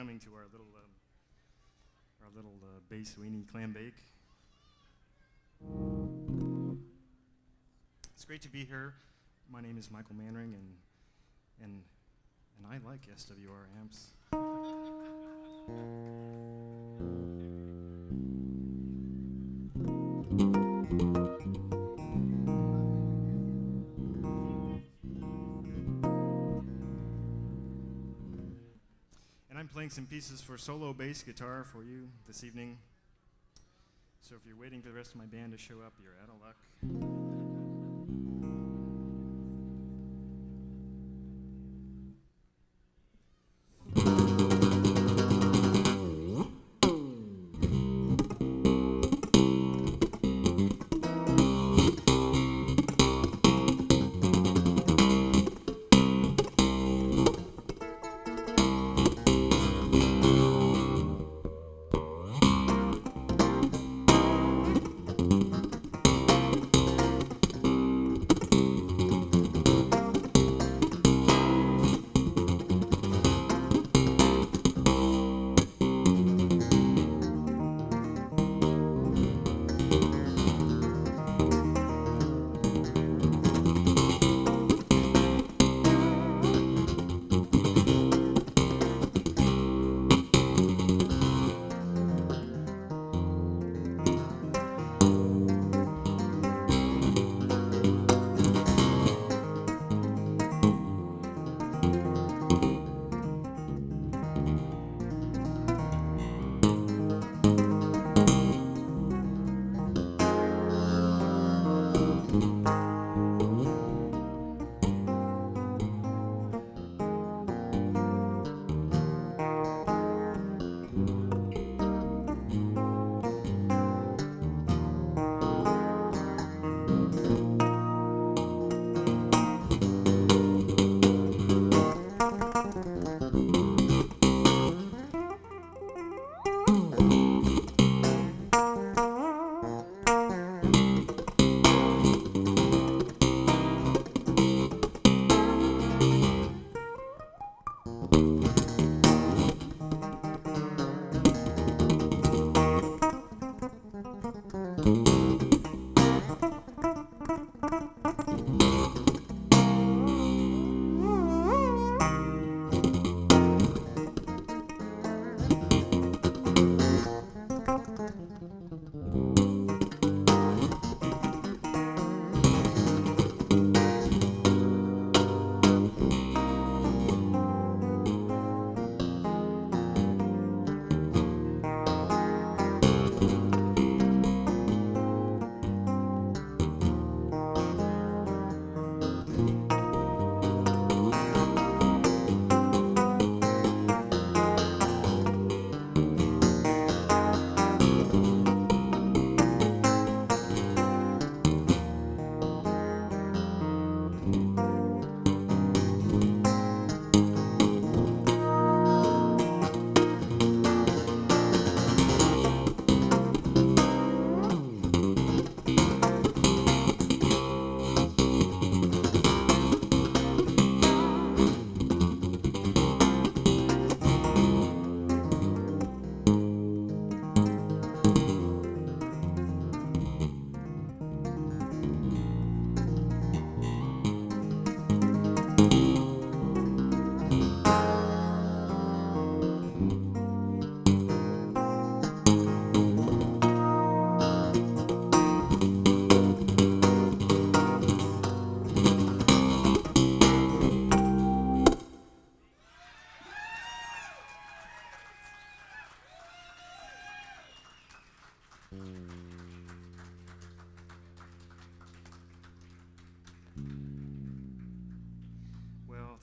coming to our little um, our little uh, clam bake. It's great to be here. My name is Michael Manring, and and and I like SWR amps. Playing some pieces for solo bass guitar for you this evening. So if you're waiting for the rest of my band to show up, you're out of luck.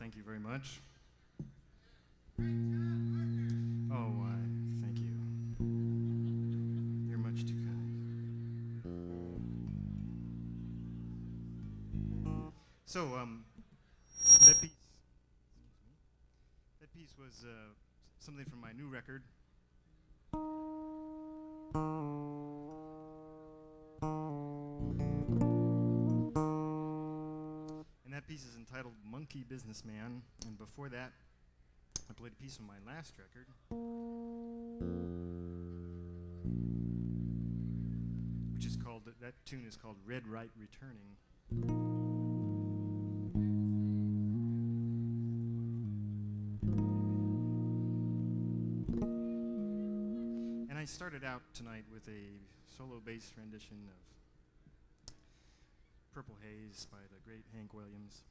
Thank you very much. Oh, why, thank you. You're much too kind. So, um, that piece, that piece was uh, something from my new record. Businessman. And before that, I played a piece from my last record. Which is called, that tune is called Red Right Returning. And I started out tonight with a solo bass rendition of Purple Haze by the great Hank Williams.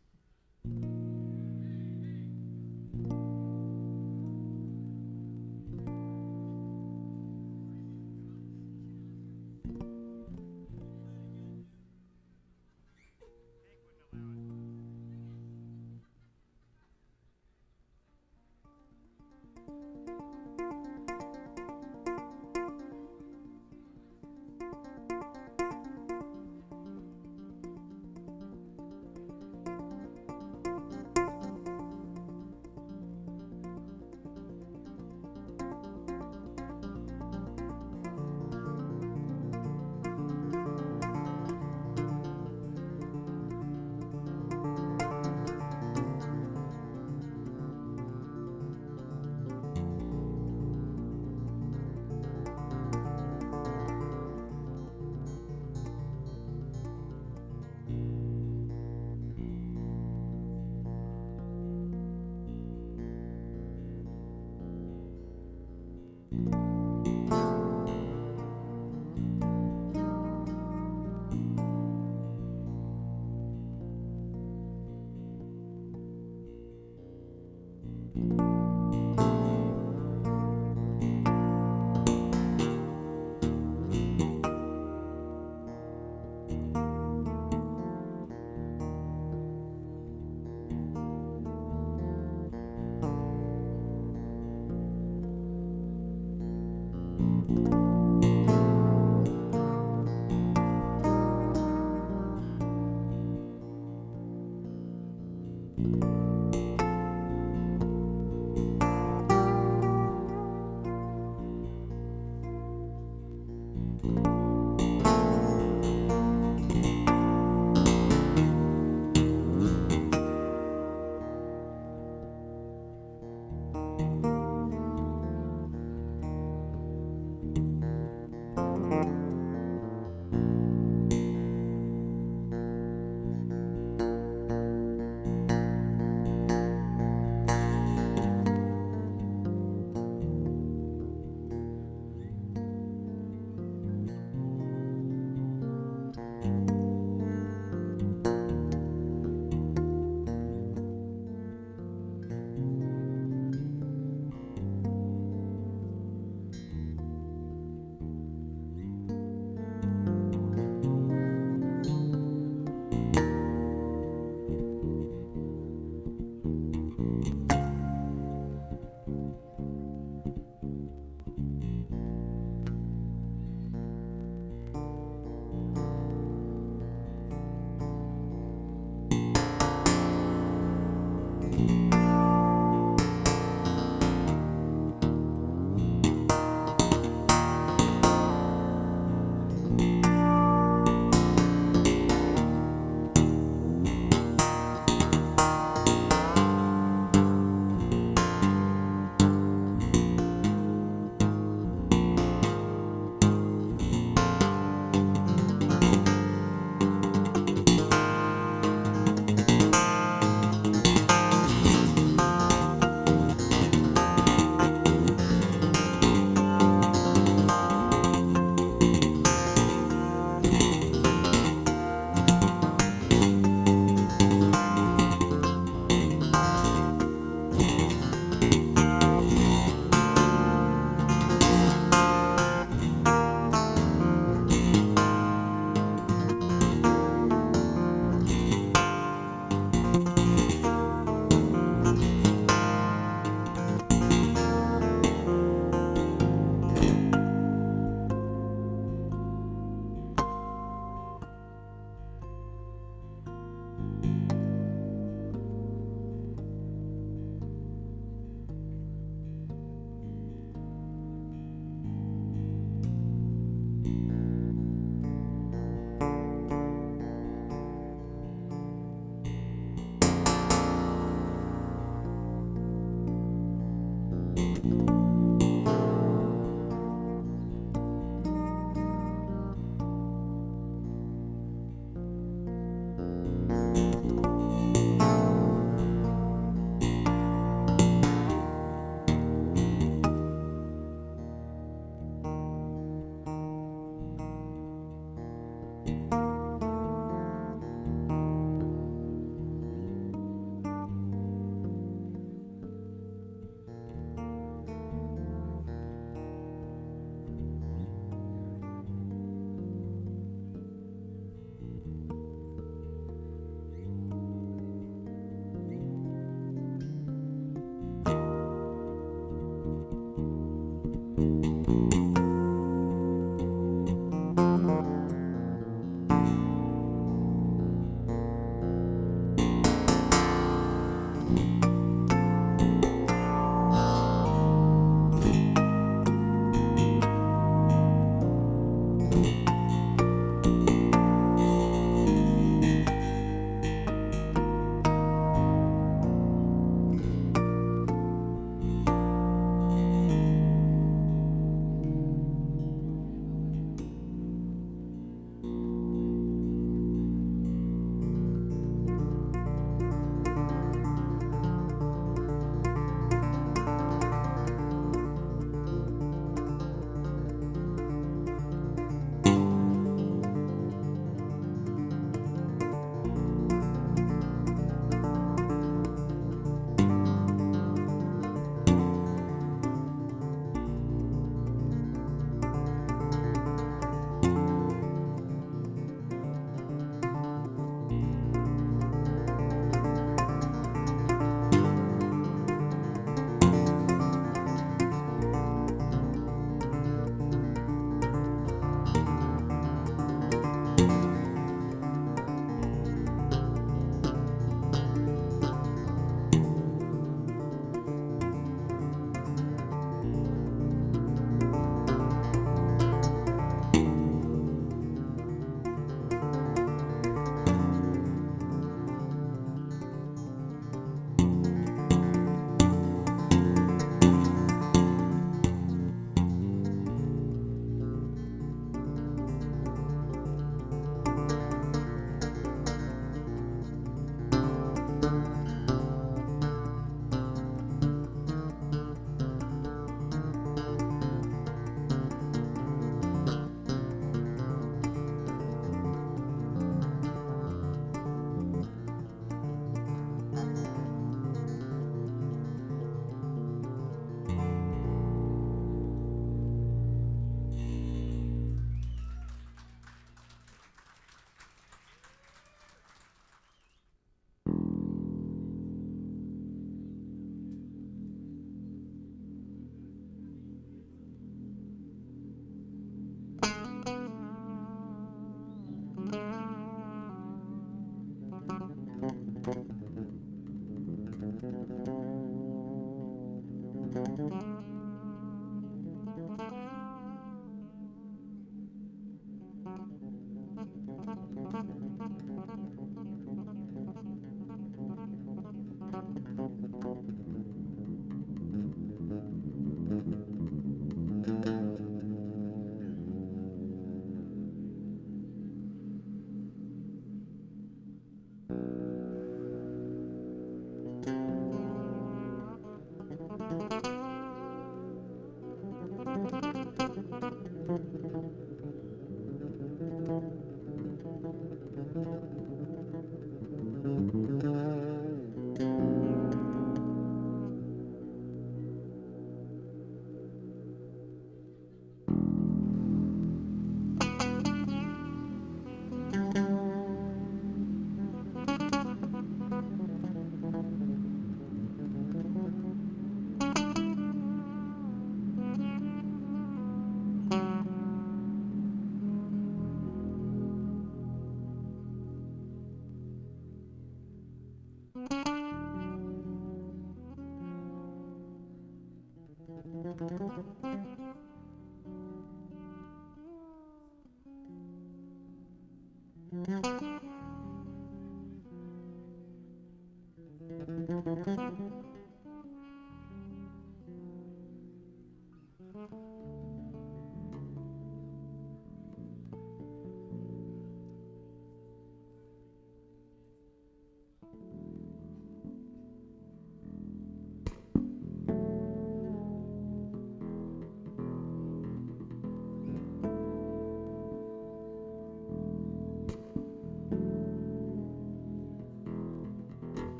Mm-hmm.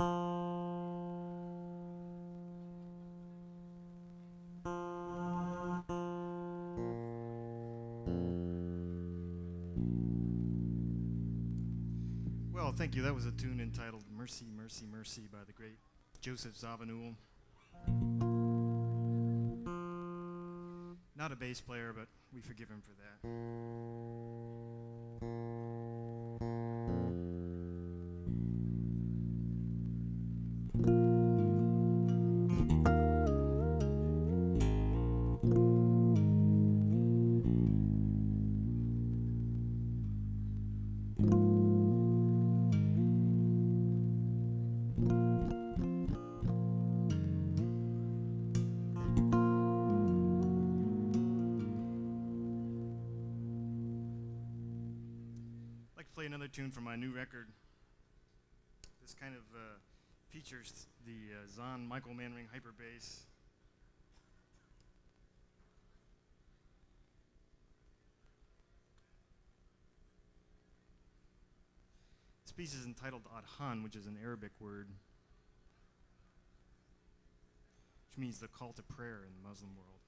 Well, thank you. That was a tune entitled Mercy, Mercy, Mercy by the great Joseph Zawinul. Not a bass player, but we forgive him for that. Another tune from my new record. This kind of uh, features the uh, Zon Michael Manring hyper bass. This piece is entitled Adhan, which is an Arabic word, which means the call to prayer in the Muslim world.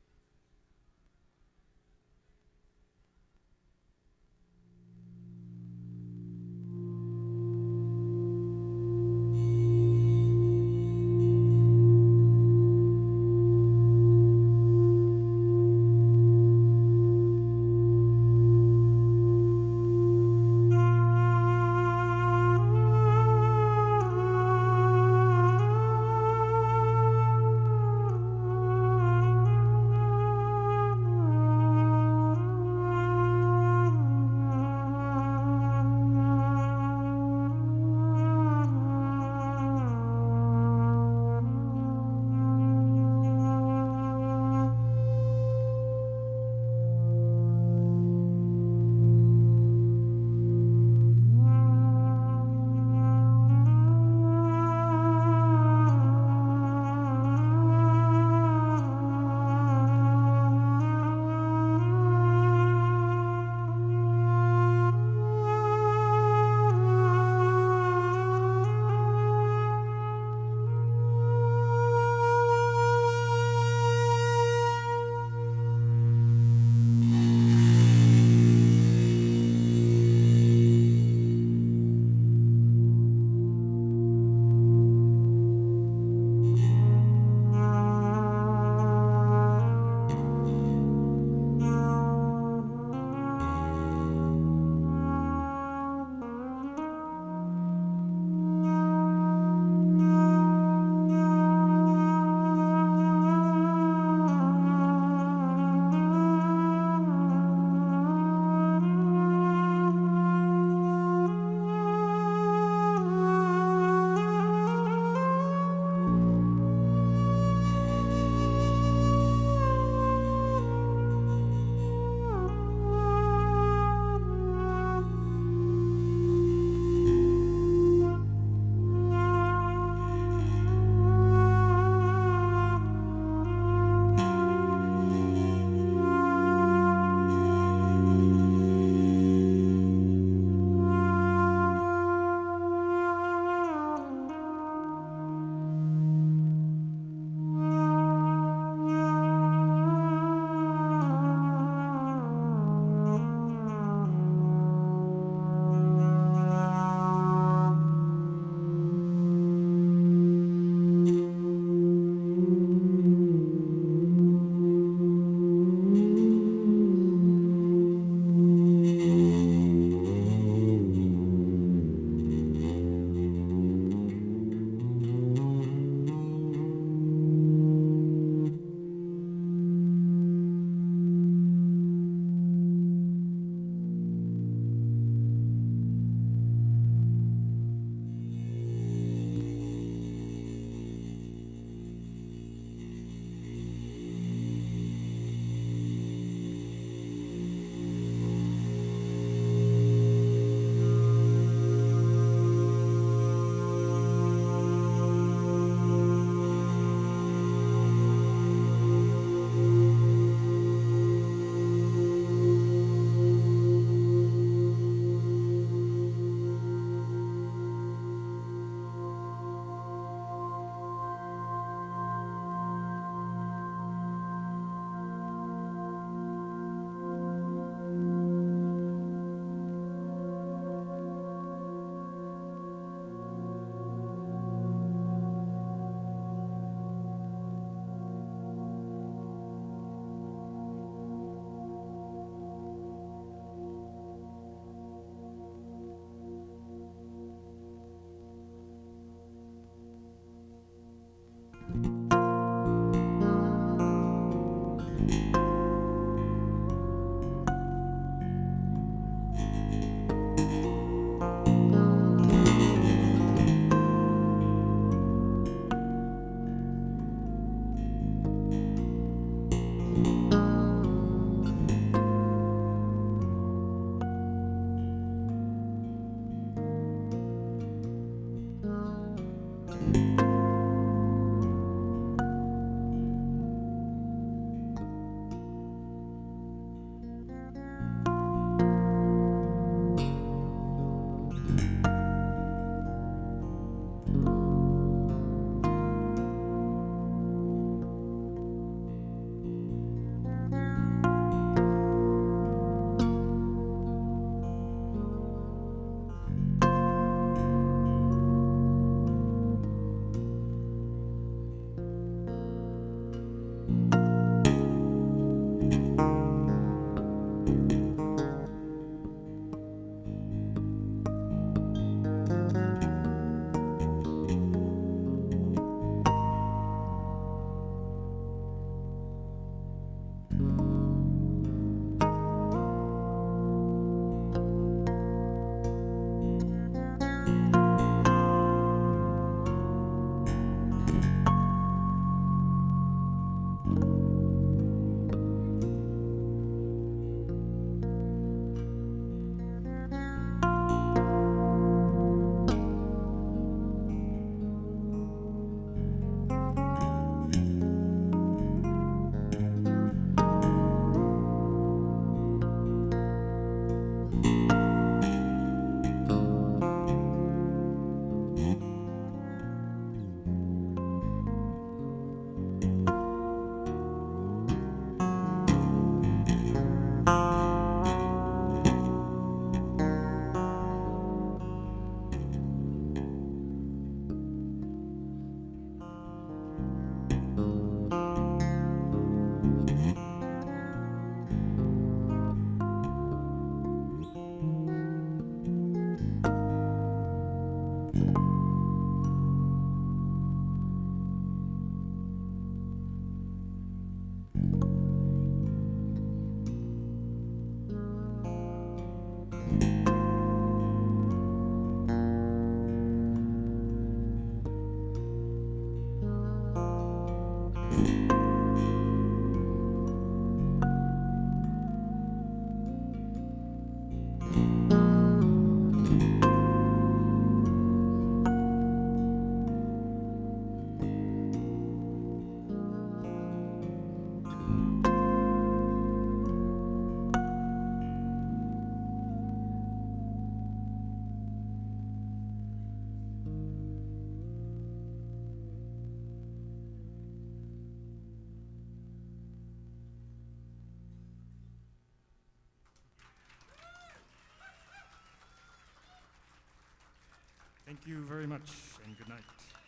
You very much, and good night.